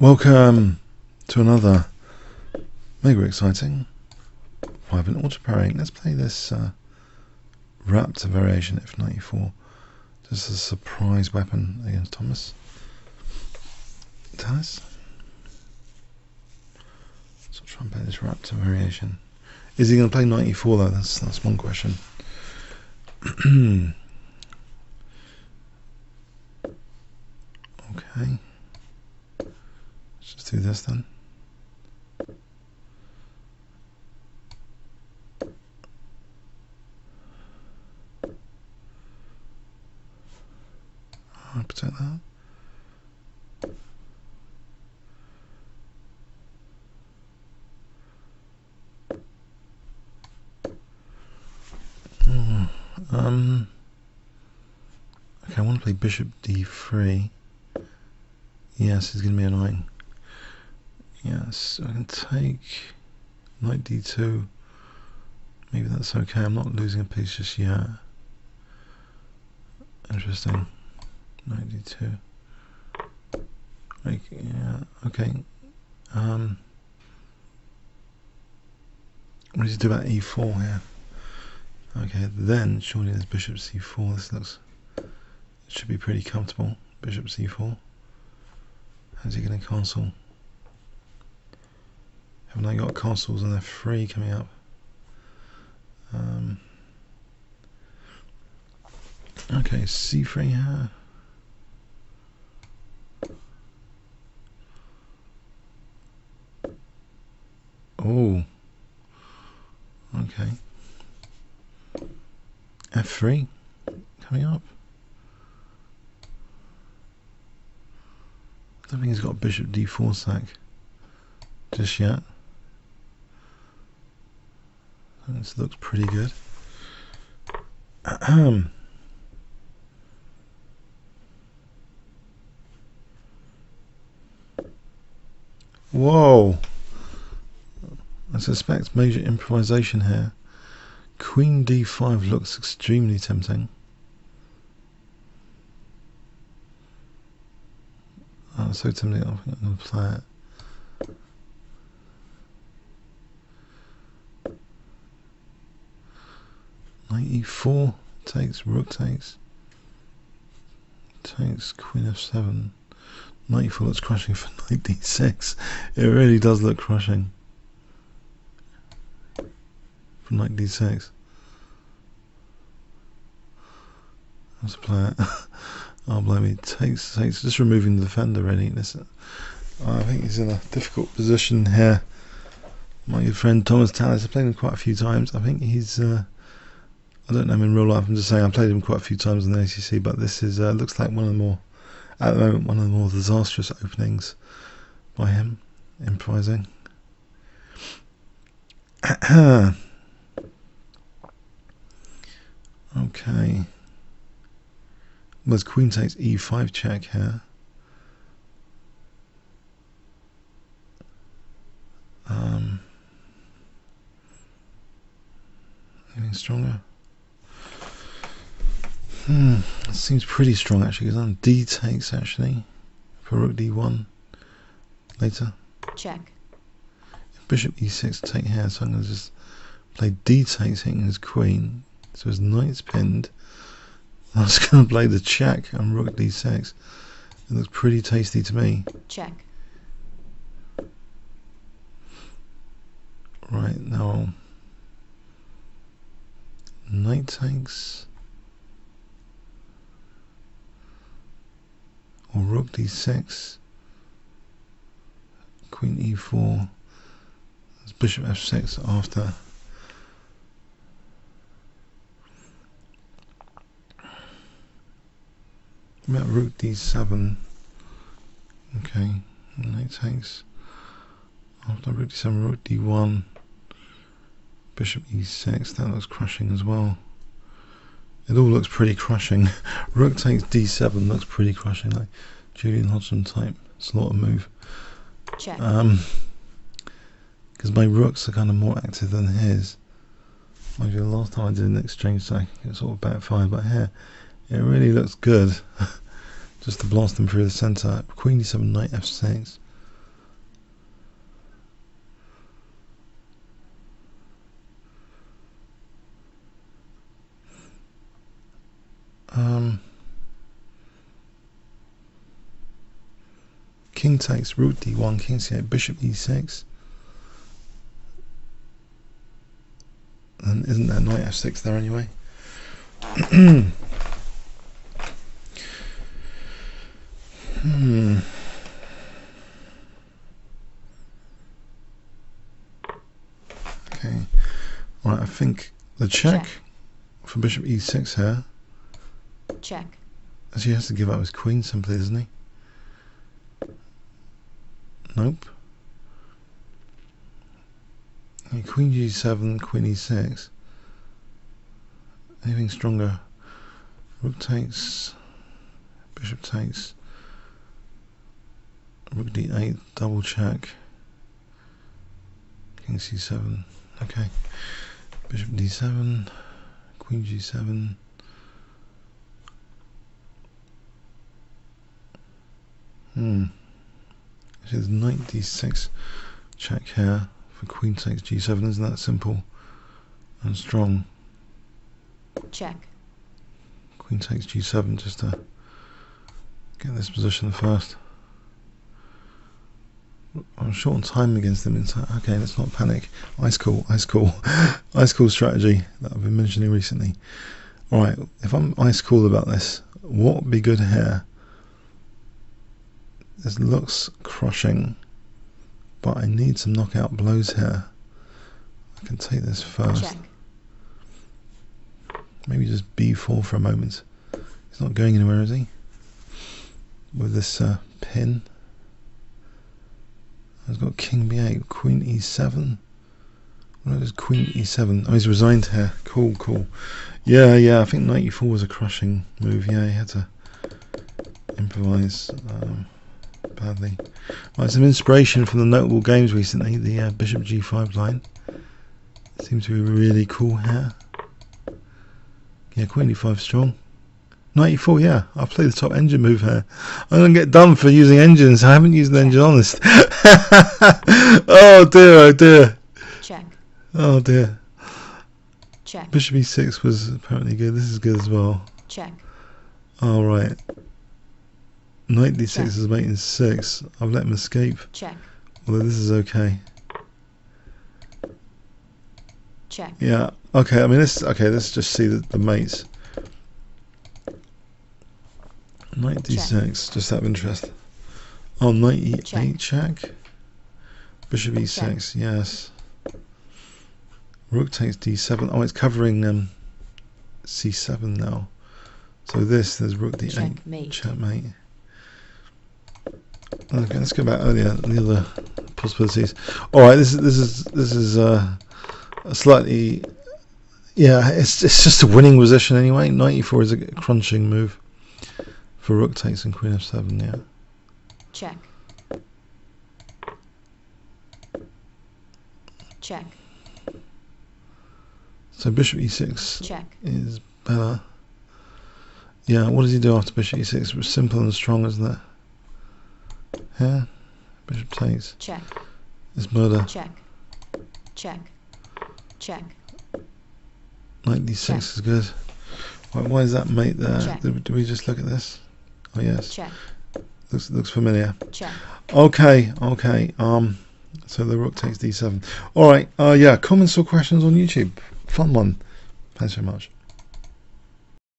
Welcome to another mega exciting five and auto parrying. Let's play this uh, Raptor variation F94. Just a surprise weapon against Thomas. Tallis. So try and play this Raptor variation. Is he going to play 94 though? That's that's one question. okay. Let's do this then. Protect that. Hmm, um, okay, I want to play bishop d3. Yes, it's going to be annoying. Yes, I can take knight d2. Maybe that's okay. I'm not losing a piece just yet. Interesting. Knight d2. Like, yeah, okay. Um, what does he do about e4 here? Okay, then surely there's bishop c4. This looks, it should be pretty comfortable. Bishop c4. How's he going to castle? Haven't I got castles and they're free coming up? Um, okay, c3 here. Oh. Okay. F3 coming up. I don't think he's got bishop d4 sack just yet. This looks pretty good. Ahem. Whoa! I suspect major improvisation here. Queen d5 looks extremely tempting. Oh, so tempting, I think I'm going to play it. Knight e4 takes, rook takes, takes queen f7. Knight e4 looks crushing for knight d6. It really does look crushing for knight d6. Let's play it. oh, blimey. Takes, takes, just removing the defender, really. This, I think he's in a difficult position here. My good friend Thomas Tallis, I've played him quite a few times. I think he's, uh, I don't know him in real life, I'm just saying I've played him quite a few times in the ICC, but this is uh, looks like one of the more, at the moment, one of the more disastrous openings by him, improvising. Okay. There's queen takes e5 check here. Um, anything stronger? Hmm, it seems pretty strong actually, because on d takes actually for rook d1 later. Check. Bishop e6 take here, so I'm going to just play d takes hitting his queen. So his knight's pinned. I'm just going to play the check on rook d6. It looks pretty tasty to me. Check. Right, now knight takes or rook d6 queen e4 There's bishop f6 after. About rook d7 okay knight takes. After rook d7 rook d1 bishop e6 that looks crushing as well it all looks pretty crushing rook takes d7 looks pretty crushing like Julian Hodgson type slaughter move Check. um because my rooks are kind of more active than his Mind you, the last time I did an exchange sack, it sort of backfired, but here, it really looks good. Just to blast them through the centre. Queen d7, knight f6. Um, king takes rook d1, king c8, bishop e6. And isn't there knight f6 there anyway? hmm. Okay. Right, I think the check, Check. for bishop e6 here, check, as he has to give up his queen simply, doesn't he? Nope. Queen g7, queen e6. Anything stronger? Rook takes, bishop takes, rook d8, double check, king c7. Okay, bishop d7, queen g7. Hmm. Actually, there's knight d6 check here for queen takes g7. Isn't that simple and strong? check, Queen takes g7 just to get this position first. I'm short on time against them inside. Okay, let's not panic. Ice cool, ice cool, ice cool strategy that I've been mentioning recently. Alright, if I'm ice cool about this, what would be good here? This looks crushing, but I need some knockout blows here. I can take this first. check, Maybe just b4 for a moment. He's not going anywhere, is he? With this uh, pin. He's got king b8, queen e7. What is queen e7? Oh, he's resigned here. Cool, cool. Yeah, yeah, I think knight e4 was a crushing move. Yeah, he had to improvise um, badly. Right, some inspiration from the notable games recently. The uh, bishop g5 line seems to be really cool here. Yeah, queen e5 strong. knight e4, yeah. I'll play the top engine move here. I'm going to get done for using engines. I haven't used an engine honest. oh dear, oh dear. check, Oh dear. check, Bishop e6 was apparently good. This is good as well. check, All right. Knight d6 Check. is mate in 6. I've let him escape. check, Although this is okay. check, Yeah. Okay, I mean, let's, okay, let's just see the, the mates. Knight d6, just out of interest. Oh, knight e8 check. Bishop e6, yes. Rook takes d7. Oh, it's covering um, c7 now. So this, there's rook d8. checkmate, Checkmate. Okay, let's go back earlier. The other possibilities. All right, this is this is this is uh, a slightly. Yeah, it's it's just a winning position anyway. knight e4 is a crunching move for rook takes and queen f7. Yeah. check, check, So bishop e6 check, is better. Yeah, what does he do after bishop e6? It's simple and strong, isn't it? Yeah. Bishop takes. check, It's murder. check, check, check, Knight d6 is good. Why, why is that mate there? Check. Did, did we just look at this? Oh yes, check, looks looks familiar. check. Okay, okay. Um, so the rook takes d7. All right. Uh, yeah. Comments or questions on YouTube? Fun one. Thanks very much.